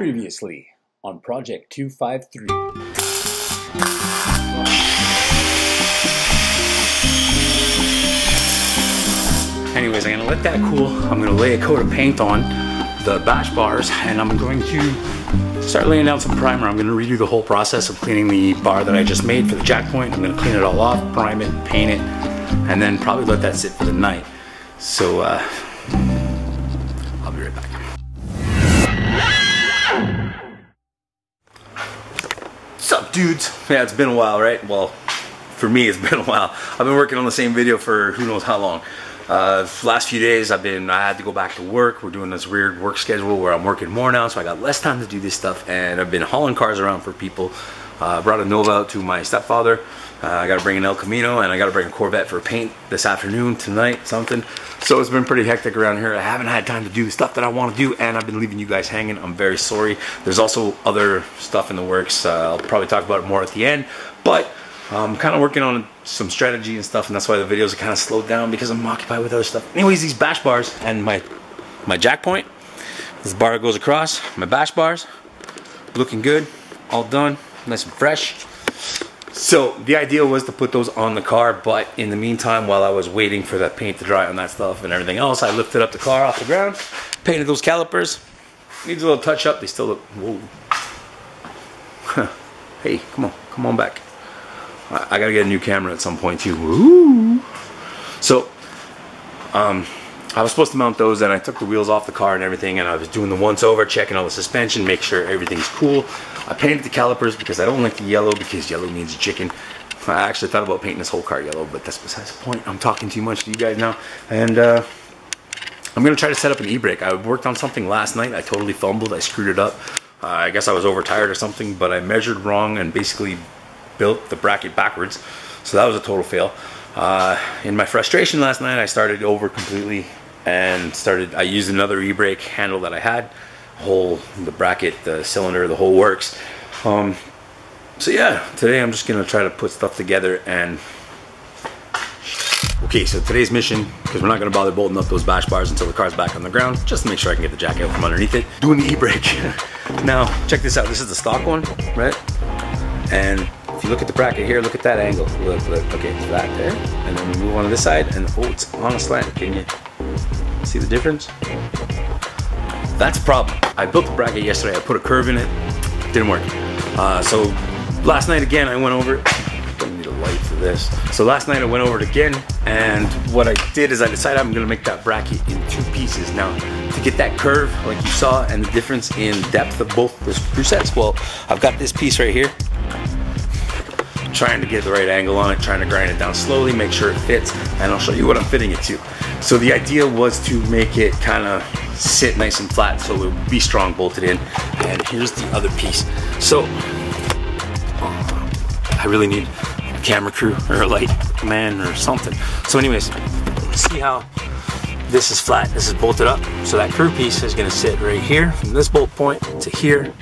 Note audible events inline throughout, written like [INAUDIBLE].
Previously on Project 253. Anyways, I'm gonna let that cool. I'm gonna lay a coat of paint on the bash bars and I'm going to start laying down some primer. I'm gonna redo the whole process of cleaning the bar that I just made for the jack point. I'm gonna clean it all off, prime it, paint it, and then probably let that sit for the night. So, uh, dudes? Yeah, it's been a while, right? Well, for me, it's [LAUGHS] been a while. I've been working on the same video for who knows how long. Uh, last few days, I've been, I had to go back to work. We're doing this weird work schedule where I'm working more now, so I got less time to do this stuff. And I've been hauling cars around for people. Uh, brought a Nova out to my stepfather. Uh, I got to bring an El Camino and I got to bring a Corvette for paint this afternoon, tonight, something. So it's been pretty hectic around here. I haven't had time to do the stuff that I want to do and I've been leaving you guys hanging. I'm very sorry. There's also other stuff in the works. Uh, I'll probably talk about it more at the end, but I'm kind of working on some strategy and stuff and that's why the videos are kind of slowed down because I'm occupied with other stuff. Anyways, these bash bars and my, my jack point, this bar goes across, my bash bars, looking good, all done, nice and fresh. So the idea was to put those on the car, but in the meantime, while I was waiting for that paint to dry on that stuff and everything else, I lifted up the car off the ground, painted those calipers. Needs a little touch up. They still look. Whoa. hey, come on, come on back. I, I, gotta get a new camera at some point too. Woo. So, um, I was supposed to mount those, and I took the wheels off the car and everything, and I was doing the once over, checking all the suspension, make sure everything's cool. I painted the calipers because I don't like the yellow because yellow means chicken. I actually thought about painting this whole car yellow, but that's besides the point. I'm talking too much to you guys now, and uh, I'm gonna try to set up an e-brake. I worked on something last night. I totally fumbled. I screwed it up. Uh, I guess I was overtired or something, but I measured wrong and basically built the bracket backwards. So that was a total fail. Uh, in my frustration last night, I started over completely and started I used another e-brake handle that I had whole the bracket the cylinder the whole works. Um, so yeah today I'm just gonna try to put stuff together and okay so today's mission because we're not gonna bother bolting up those bash bars until the car's back on the ground just to make sure I can get the jack out from underneath it. Doing the e-brake. [LAUGHS] Now check this out. This is the stock one right? And if you look at the bracket here look at that angle. Look look okay back there. And then we move on to this side and oh it's on a slant. Can you See the difference? That's a problem. I built the bracket yesterday. I put a curve in it. Didn't work. Uh, so last night again, I went over. Don't need a light for this. So last night I went over it again, and what I did is I decided I'm gonna make that bracket in two pieces. Now, to get that curve, like you saw, and the difference in depth of both the screw sets, well, I've got this piece right here trying to get the right angle on it, trying to grind it down slowly, make sure it fits, and I'll show you what I'm fitting it to. So the idea was to make it kind of sit nice and flat so it would be strong bolted in. And here's the other piece. So I really need a camera crew or a light man or something. So anyways, see how this is flat, this is bolted up. So that crew piece is gonna sit right here from this bolt point to here.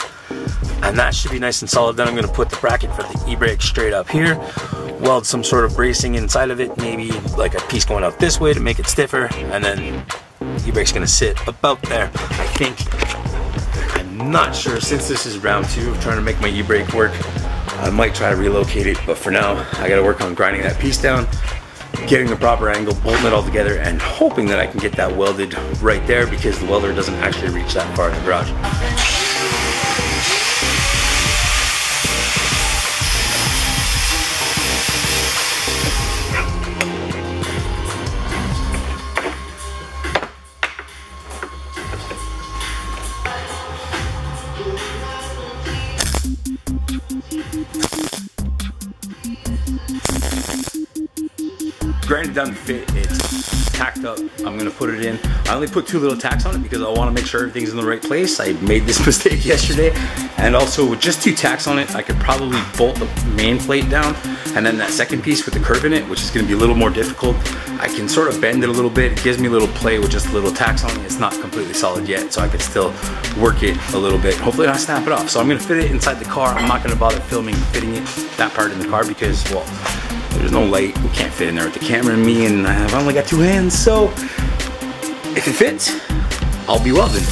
And that should be nice and solid. Then I'm gonna put the bracket for the e-brake straight up here weld some sort of bracing inside of it, maybe like a piece going out this way to make it stiffer, and then e-brake's gonna sit about there. I think, I'm not sure, since this is round two of trying to make my e-brake work, I might try to relocate it, but for now, I gotta work on grinding that piece down, getting the proper angle, bolting it all together, and hoping that I can get that welded right there because the welder doesn't actually reach that far in the garage. Fit. It's tacked up. I'm gonna put it in. I only put two little tacks on it because I wanna make sure everything's in the right place. I made this [LAUGHS] mistake yesterday. And also with just two tacks on it, I could probably bolt the main plate down and then that second piece with the curve in it, which is gonna be a little more difficult. I can sort of bend it a little bit. It gives me a little play with just a little tacks on it. It's not completely solid yet, so I could still work it a little bit. Hopefully I snap it off. So I'm gonna fit it inside the car. I'm not gonna bother filming fitting it, that part in the car because, well, there's no light. We can't fit in there with the camera and me, and I've only got two hands, so if it fits, I'll be welding.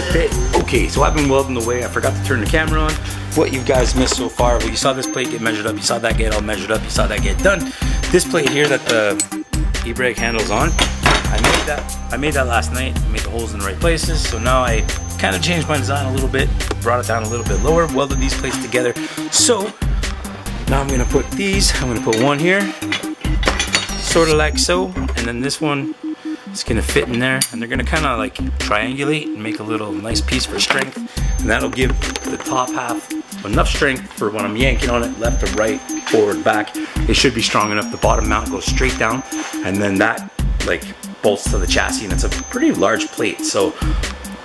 the bit. Okay, so I've been welding away. I forgot to turn the camera on. What you guys missed so far, well, you saw this plate get measured up, you saw that get all measured up, you saw that get done. This plate here that the e-brake handles on, I made that I made that last night, I made the holes in the right places. So now I kind of changed my design a little bit, brought it down a little bit lower, welded these plates together. So now I'm gonna put these, I'm gonna put one here, sort of like so, and then this one is gonna fit in there, and they're gonna kind of like triangulate and make a little nice piece for strength, and that'll give the top half enough strength for when I'm yanking on it, left to right, forward, back. It should be strong enough. The bottom mount goes straight down, and then that like bolts to the chassis, and it's a pretty large plate. So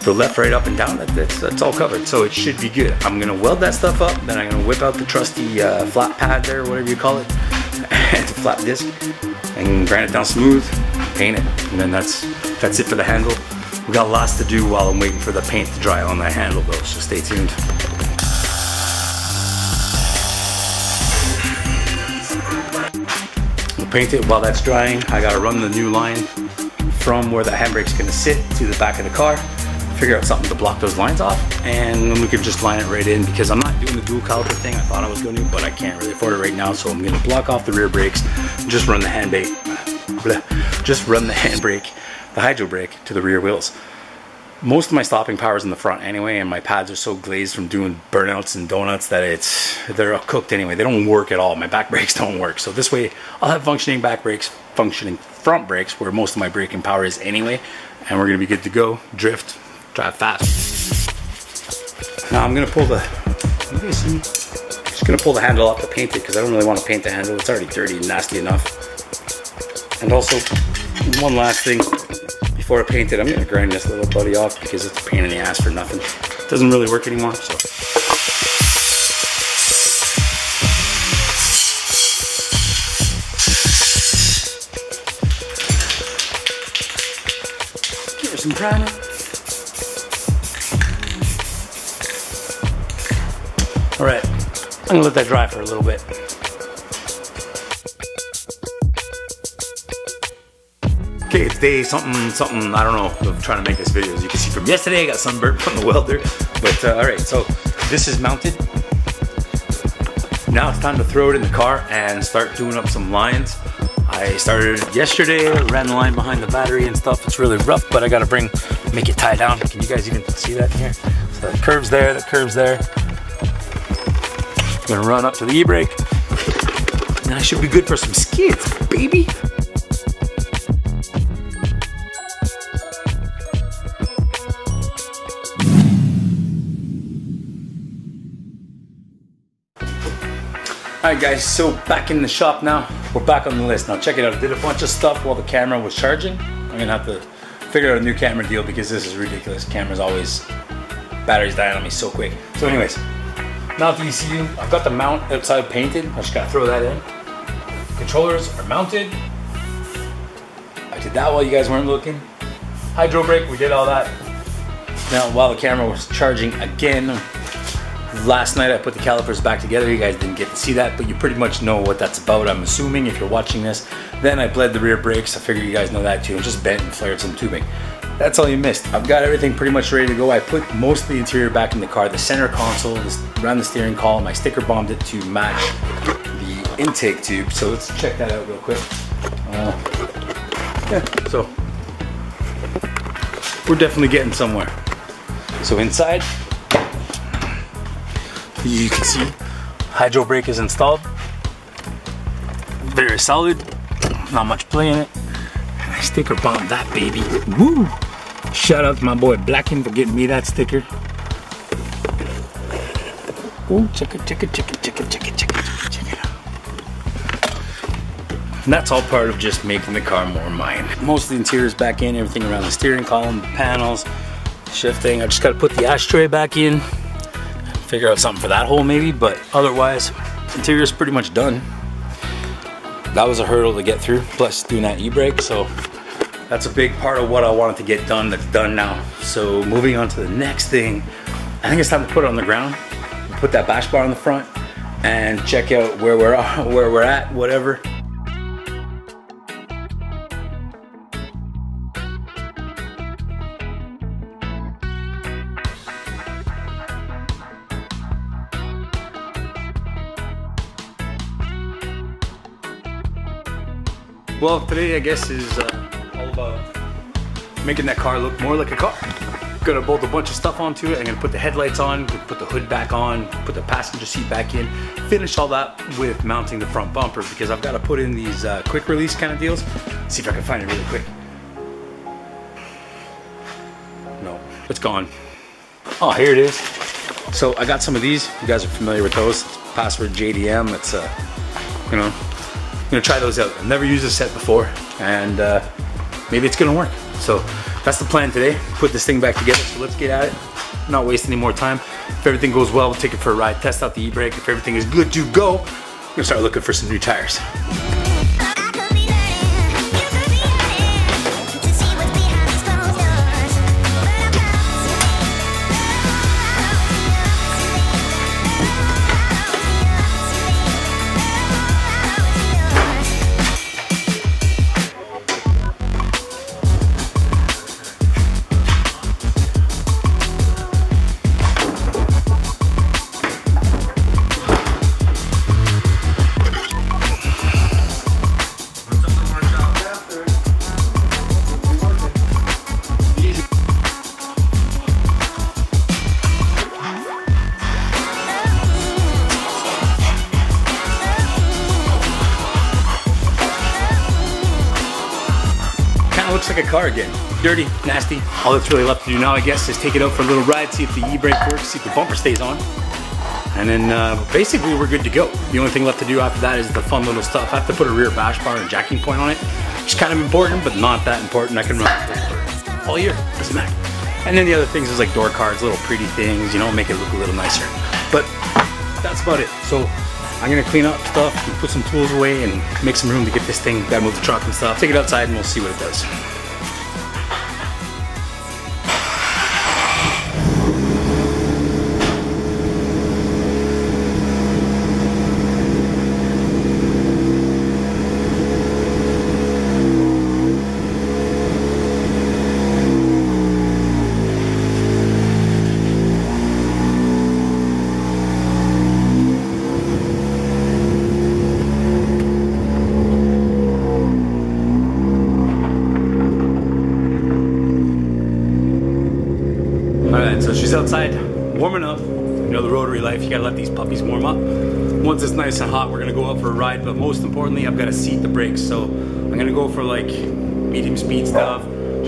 the left, right, up, and down, that, that's, that's all covered. So it should be good. I'm gonna weld that stuff up, then I'm gonna whip out the trusty uh, flat pad there, whatever you call it, [LAUGHS] and the flat disc, and grind it down smooth, paint it, and then that's that's it for the handle. We got lots to do while I'm waiting for the paint to dry on that handle though, so stay tuned. We'll paint it while that's drying. I gotta run the new line from where the handbrake's gonna sit to the back of the car, figure out something to block those lines off, and then we can just line it right in because I'm not doing the dual caliper thing I thought I was gonna but I can't really afford it right now, so I'm gonna block off the rear brakes, just run the handbrake, just run the [LAUGHS] handbrake, the hydro brake to the rear wheels most of my stopping power is in the front anyway, and my pads are so glazed from doing burnouts and donuts that it's they're cooked anyway. They don't work at all. My back [LAUGHS] brakes don't work. So this way, I'll have functioning back brakes, functioning front brakes, where most of my braking power is anyway, and we're gonna be good to go. Drift, drive fast. Now I'm gonna pull the. You guys see? Just gonna pull the handle off to paint it because I don't really want to paint the handle. It's already dirty and nasty enough. And also, one last thing before I paint it, I'm gonna grind this little buddy off because it's a pain in the ass for nothing. It doesn't really work anymore, so. Give her some primer. I'm gonna let that dry for a little bit. Okay, it's day something, something, I don't know, I'm trying to make this video. As you can see from yesterday, I got sunburnt from the welder. But uh, all right, so this is mounted. Now it's time to throw it in the car and start doing up some lines. I started yesterday, ran the line behind the battery and stuff. It's really rough, but I gotta bring, make it tie down. Can you guys even see that here? So the curve's there, the curve's there. I'm gonna run up to the e-brake. And I should be good for some skids, baby. Alright guys, so back in the shop now. We're back on the list. Now check it out. I did a bunch of stuff while the camera was charging. I'm gonna have to figure out a new camera deal because this is ridiculous. Camera's always, batteries dying on me so quick. So anyways, mount ECU. I've got the mount outside painted. I just gotta throw that in. Controllers are mounted. I did that while you guys weren't looking. Hydro brake, we did all that. Now while the camera was charging again, Last night I put the calipers back together. You guys didn't get to see that, but you pretty much know what that's about, I'm assuming, if you're watching this. Then I bled the rear brakes. I figure you guys know that too, and just bent and flared some tubing. That's all you missed. I've got everything pretty much ready to go. I put most of the interior back in the car. The center console, around the steering column, I sticker bombed it to match the intake tube. So let's check that out real quick. Uh, yeah, so we're definitely getting somewhere. So inside, you can see hydro brake is installed very solid not much play in it I sticker bomb that baby woo shout out to my boy. Blackin for getting me that sticker. Ooh, check it check it check it check it check it check it check it out and that's all part of just making the car more mine. Most of the interior is back in everything around the steering column the panels shifting. I just got to put the ashtray back in figure out something for that hole maybe, but otherwise, interior is pretty much done. That was a hurdle to get through, plus doing that e-brake, so that's a big part of what I wanted to get done that's done now. So moving on to the next thing, I think it's time to put it on the ground, put that bash bar on the front, and check out where we're at, [LAUGHS] where we're at, whatever. Well, today I guess is uh making that car look more like a car. Gonna bolt a bunch of stuff onto it. I'm gonna put the headlights on, put the hood back on, put the passenger seat back in, finish all that with mounting the front bumper because I've got to put in these uh, quick release kind of deals. See if I can find it really quick. No, it's gone. Oh, here it is. So I got some of these. You guys are familiar with those. It's password JDM. It's uh, you know, I'm gonna try those out. I've never used this set before, and uh, maybe it's gonna work. So that's the plan today. Put this thing back together. So let's get at it. Not waste any more time. If everything goes well, we'll take it for a ride, test out the e-brake. If everything is good to go, I'm gonna start looking for some new tires. Car again. Dirty, nasty. All that's really left to do now, I guess, is take it out for a little ride, see if the e-brake works, see if the bumper stays on. And then uh, basically we're good to go. The only thing left to do after that is the fun little stuff. I have to put a rear bash bar and jacking point on it, is kind of important, but not that important. I can run all year, doesn't matter. And then the other things is like door cards, little pretty things, you know, make it look a little nicer. But that's about it. So I'm gonna clean up stuff and put some tools away and make some room to get this thing, gotta move the truck and stuff. Take it outside and we'll see what it does. Outside warming up. You know the rotary life, you gotta let these puppies warm up. Once it's nice and hot, we're gonna go out for a ride, but most importantly, I've gotta seat the brakes. So I'm gonna go for like medium speed stuff,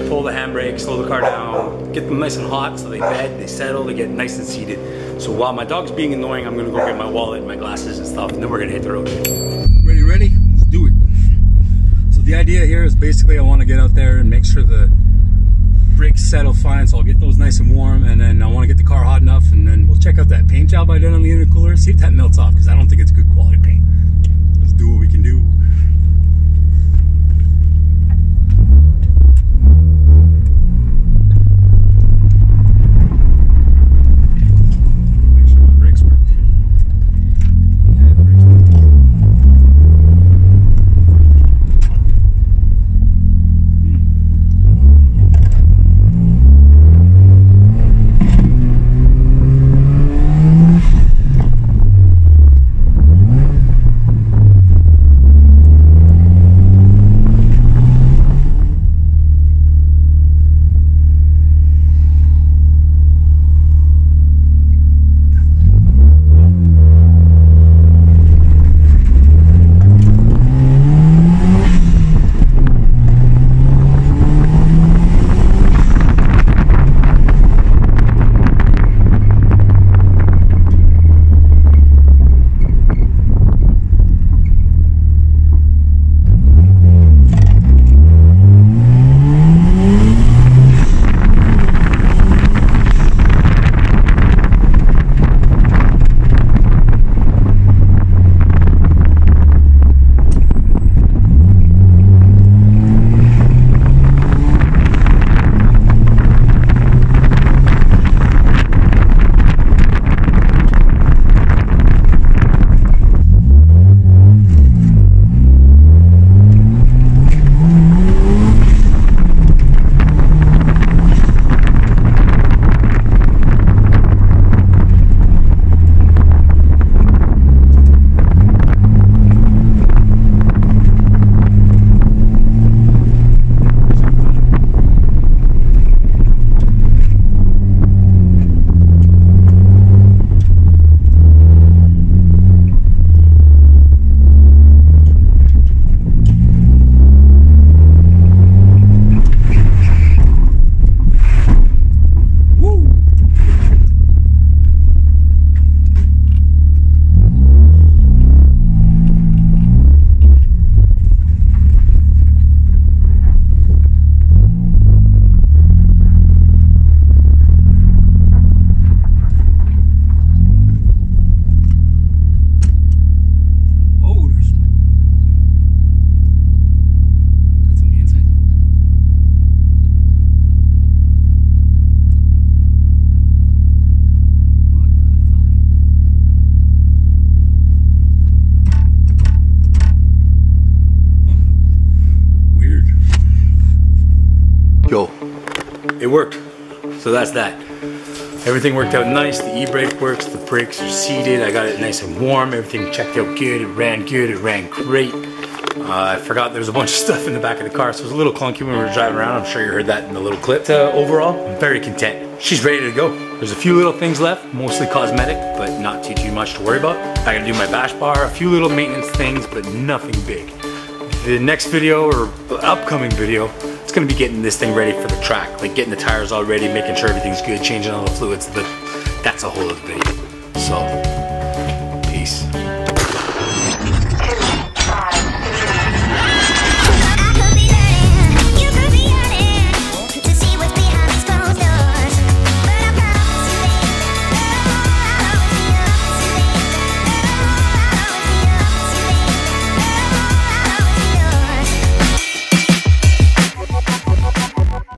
pull the handbrake, slow the car down, get them nice and hot so they bed, they settle, they get nice and seated. So while my dog's being annoying, I'm gonna go get my wallet, my glasses and stuff, and then we're gonna hit the road. Ready, ready? Let's do it. So the idea here is basically I want to get out there and make sure the brakes settle fine. So I'll get those nice and warm, and then I want to get the car hot enough, and then we'll check out that paint job I did on the intercooler. See if that melts off because I don't think it's good quality paint. Let's do what we can do. It worked. So that's that. Everything worked out nice. The e-brake works. The brakes are seated. I got it nice and warm. Everything checked out good. It ran good. It ran great. Uh, I forgot there was a bunch of [LAUGHS] stuff in the back of the car, so it was a little clunky when we were driving around. I'm sure you heard that in the little clip. Uh, overall, I'm very content. She's ready to go. There's a few little things left, mostly cosmetic, but not too too much to worry about. I gotta do my bash bar, a few little maintenance things, but nothing big. The next video or upcoming video, it's gonna be getting this thing ready for the track, like getting the tires all ready, making sure everything's good, changing all the fluids, but that's a whole other video. So.